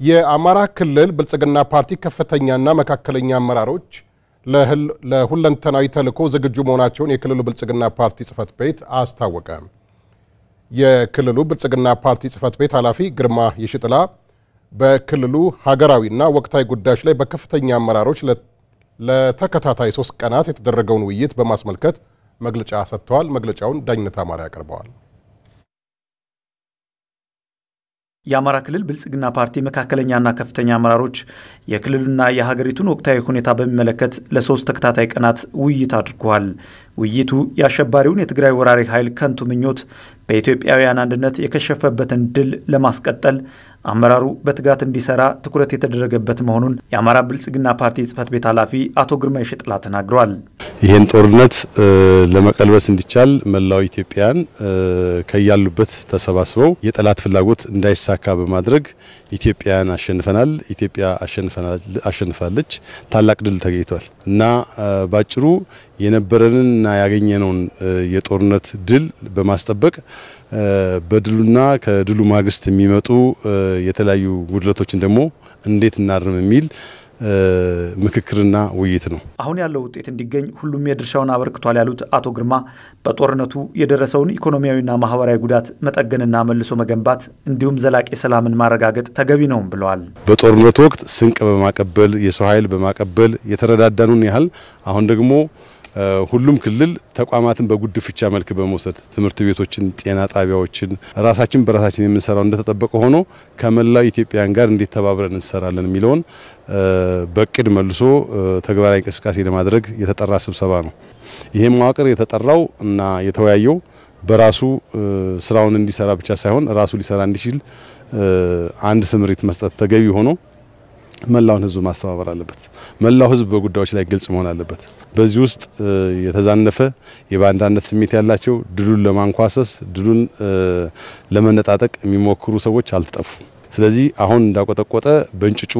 የአማራ ክልል ብልጽግና ፓርቲ ከፍተኛና መካከለኛ አመራሮች ለሁለንተናዊ ተልዕኮ ዝግጁ መሆናቸውን የክልሉ ብልጽግና ፓርቲ ጽህፈት ቤት አስታወቀ። የክልሉ ብልጽግና ፓርቲ ጽህፈት ቤት ኃላፊ ግርማ የሽጥላ በክልሉ ሀገራዊና ወቅታዊ ጉዳዮች ላይ በከፍተኛ አመራሮች ለተከታታይ ሶስት ቀናት የተደረገውን ውይይት በማስመልከት መግለጫ ሰጥተዋል። መግለጫውን ዳኝነት አማረ ያቀርበዋል። የአማራ ክልል ብልጽግና ፓርቲ መካከለኛና ከፍተኛ አመራሮች የክልሉና የሀገሪቱን ወቅታዊ ሁኔታ በሚመለከት ለሶስት ተከታታይ ቀናት ውይይት አድርገዋል። ውይይቱ የአሸባሪውን የትግራይ ወራሪ ኃይል ከንቱ ምኞት በኢትዮጵያውያን አንድነት የከሸፈበትን ድል ለማስቀጠል አመራሩ በትጋት እንዲሰራ ትኩረት የተደረገበት መሆኑን የአማራ ብልጽግና ፓርቲ ጽህፈት ቤት ኃላፊ አቶ ግርማ የሽጥላ ተናግረዋል። ይህን ጦርነት ለመቀልበስ እንዲቻል መላው ኢትዮጵያን ከያሉበት ተሰባስበው የጠላት ፍላጎት እንዳይሳካ በማድረግ ኢትዮጵያን አሸንፈናል፣ ኢትዮጵያ አሸንፋለች፣ ታላቅ ድል ተገኝቷል። እና ባጭሩ የነበረንና ያገኘነውን የጦርነት ድል በማስጠበቅ በድሉና ከድሉ ማግስት የሚመጡ የተለያዩ ጉድለቶችን ደግሞ እንዴት እናርም የሚል ምክክርና ውይይት ነው። አሁን ያለው ውጤት እንዲገኝ ሁሉም የድርሻውን አበርክቷል ያሉት አቶ ግርማ በጦርነቱ የደረሰውን ኢኮኖሚያዊና ማህበራዊ ጉዳት መጠገንና መልሶ መገንባት እንዲሁም ዘላቂ ሰላምን ማረጋገጥ ተገቢ ነውም ብለዋል። በጦርነቱ ወቅት ስንቅ በማቀበል የሰው ኃይል በማቀበል የተረዳዳኑን ያህል አሁን ደግሞ ሁሉም ክልል ተቋማትን በጉድፍቻ መልክ በመውሰድ ትምህርት ቤቶችን፣ ጤና ጣቢያዎችን ራሳችን በራሳችን የምንሰራው እንደተጠበቀ ሆኖ ከመላው ኢትዮጵያን ጋር እንዴት ተባብረን እንሰራለን የሚለውን በእቅድ መልሶ ተግባራዊ እንቅስቃሴ ለማድረግ የተጠራ ስብሰባ ነው። ይሄም መዋቅር የተጠራው እና የተወያየው በራሱ ስራውን እንዲሰራ ብቻ ሳይሆን ራሱ ሊሰራ እንዲችል አንድ ስምሪት መስጠት ተገቢ ሆኖ መላውን ህዝብ ማስተባበር አለበት። መላው ህዝብ በጉዳዮች ላይ ግልጽ መሆን አለበት። በዚህ ውስጥ የተዛነፈ የባንዳነት ስሜት ያላቸው ድሉን ለማንኳሰስ ድሉን ለመነጣጠቅ የሚሞክሩ ሰዎች አልተጠፉ። ስለዚህ አሁን እንዳቆጠቆጠ በእንጭጩ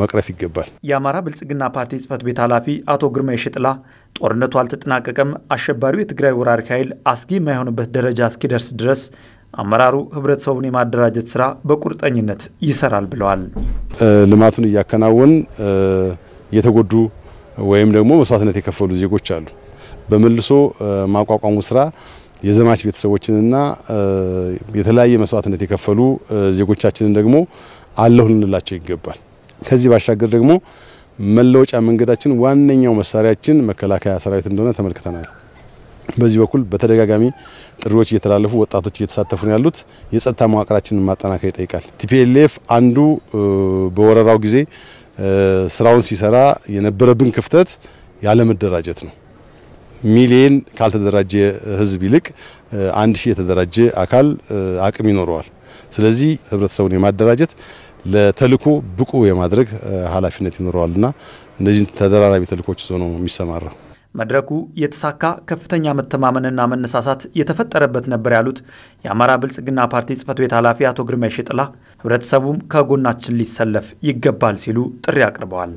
መቅረፍ ይገባል። የአማራ ብልጽግና ፓርቲ ጽህፈት ቤት ኃላፊ አቶ ግርማ የሽጥላ ጦርነቱ አልተጠናቀቀም፣ አሸባሪው የትግራይ ወራሪ ኃይል አስጊ የማይሆንበት ደረጃ እስኪደርስ ድረስ አመራሩ ህብረተሰቡን የማደራጀት ስራ በቁርጠኝነት ይሰራል ብለዋል። ልማቱን እያከናወን የተጎዱ ወይም ደግሞ መስዋዕትነት የከፈሉ ዜጎች አሉ። በመልሶ ማቋቋሙ ስራ የዘማች ቤተሰቦችንና የተለያየ መስዋዕትነት የከፈሉ ዜጎቻችንን ደግሞ አለሁ ልንላቸው ይገባል። ከዚህ ባሻገር ደግሞ መለወጫ መንገዳችን ዋነኛው መሳሪያችን መከላከያ ሰራዊት እንደሆነ ተመልክተናል። በዚህ በኩል በተደጋጋሚ ጥሪዎች እየተላለፉ ወጣቶች እየተሳተፉ ነው ያሉት። የጸጥታ መዋቅራችንን ማጠናከር ይጠይቃል። TPLF አንዱ በወረራው ጊዜ ስራውን ሲሰራ የነበረብን ክፍተት ያለመደራጀት ነው። ሚሊየን ካልተደራጀ ህዝብ ይልቅ አንድ ሺህ የተደራጀ አካል አቅም ይኖረዋል። ስለዚህ ህብረተሰቡን የማደራጀት ለተልዕኮ ብቁ የማድረግ ኃላፊነት ይኖረዋልና እነዚህ ተደራራቢ ተልዕኮች ይዞ ነው የሚሰማራው። መድረኩ የተሳካ ከፍተኛ መተማመንና መነሳሳት የተፈጠረበት ነበር ያሉት የአማራ ብልጽግና ፓርቲ ጽህፈት ቤት ኃላፊ አቶ ግርማ ሽጥላ ህብረተሰቡም ከጎናችን ሊሰለፍ ይገባል ሲሉ ጥሪ አቅርበዋል።